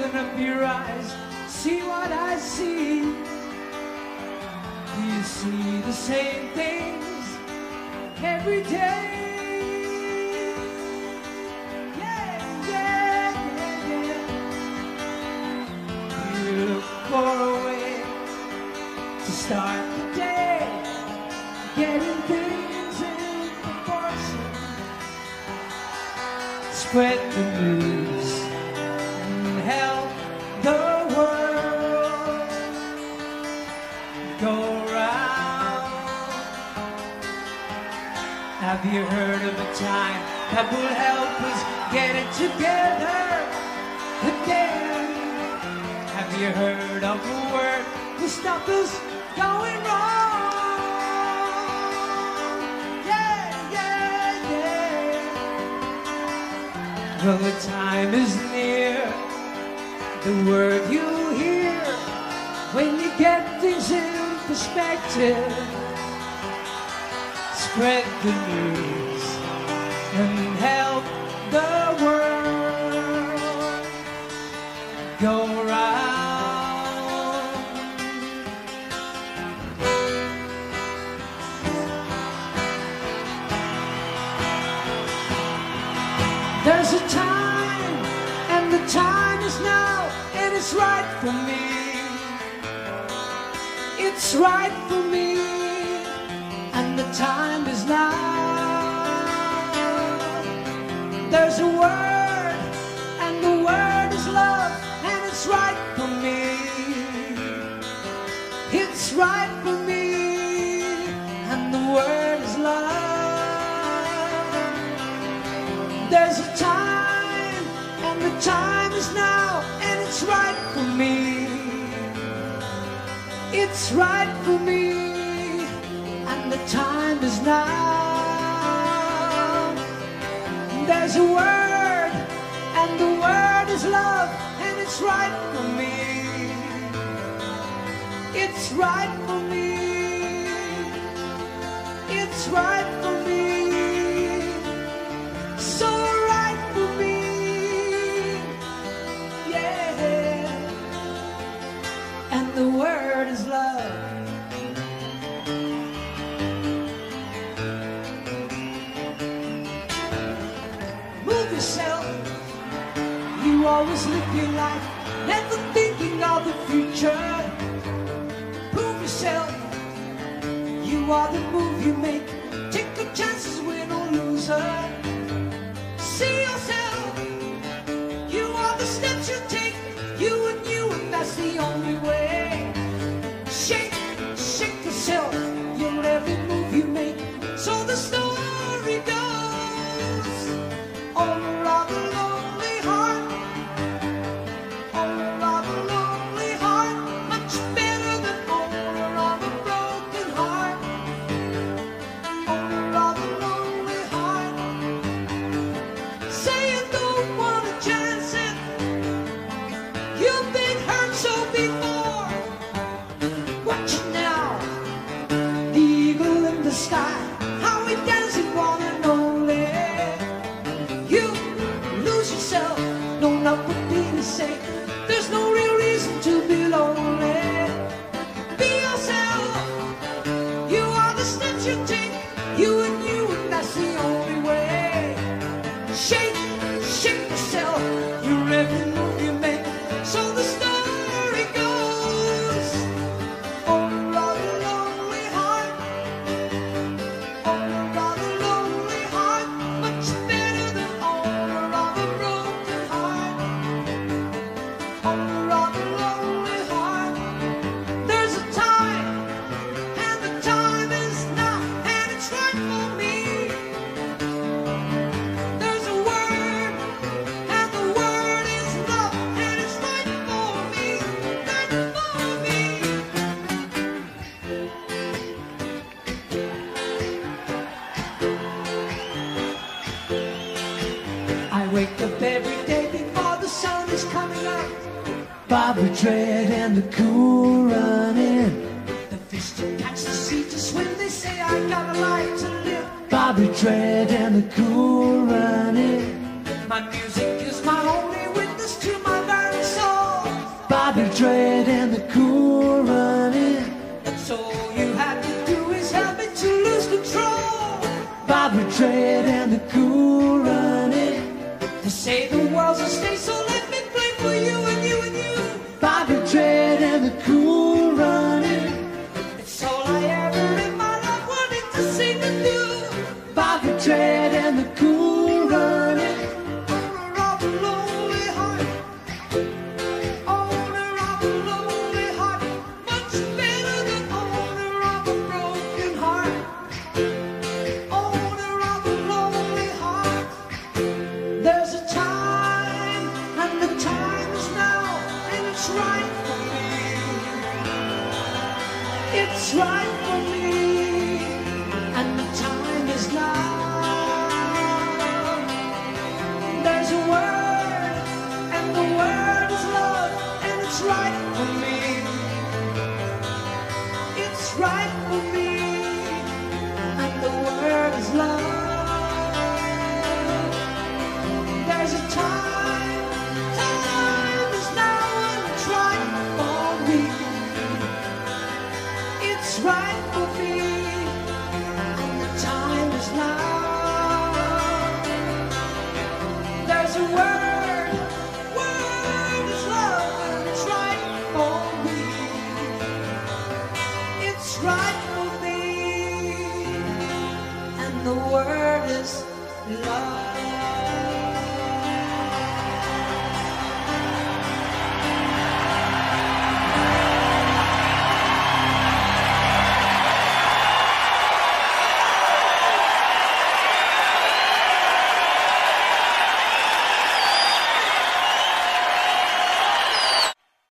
Open up your eyes, see what I see. Do you see the same things every day? Yeah, yeah, yeah, yeah. You look for a way to start the day, getting things in proportion. Spread the news that will help us get it together again? Have you heard of a word to stop us going wrong? Yeah, yeah, yeah. Well, the time is near. The word you hear when you get things in perspective. Spread the news and help the world go round. There's a time, and the time is now, and it's right for me. It's right for me, There's a time, and the time is now, and it's right for me. It's right for me, and the time is now. There's a word, and the word is love, and it's right for me. It's right for me. It's right for me. And the word is love. Move yourself. You always live your life, never thinking of the future. Prove yourself. You are the move you make. Take your chances, win or loser. See You Bobby Tread and the cool running. The fish to catch the sea to swim. They say I got a life to live. Bobby Tread and the cool running. My music is my only witness to my very soul. Bobby Tread and the cool running. So all you have to do is help me to lose control. Bobby Tread and the cool running. They say the world's a state so right for me, and the word is love.